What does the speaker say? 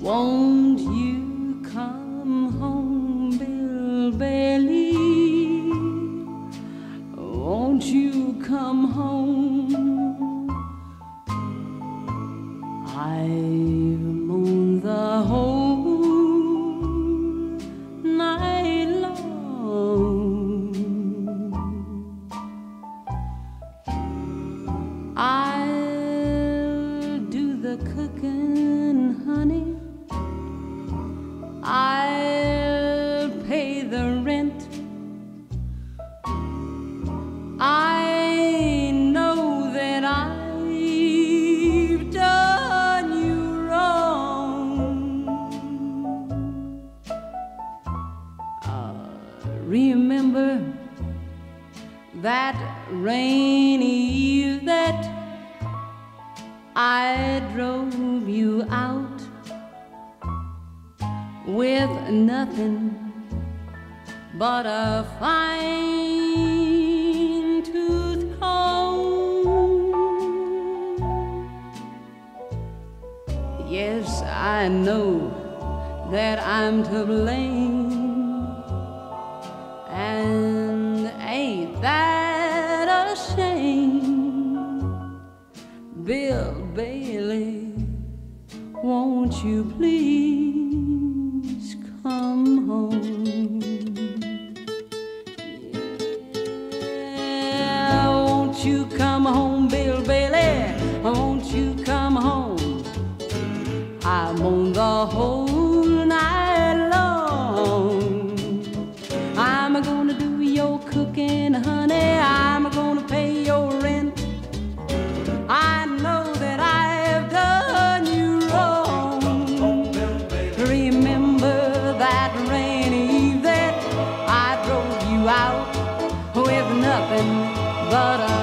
Won't you come home, Bill Bailey? Won't you come home? I've remember that rainy eve that I drove you out with nothing but a fine tooth comb. Yes, I know that I'm to blame. And ain't that a shame? Bill Bailey, won't you please come home? Yeah, won't you come home, Bill Bailey? Won't you come home? I'm on the whole with nothing but a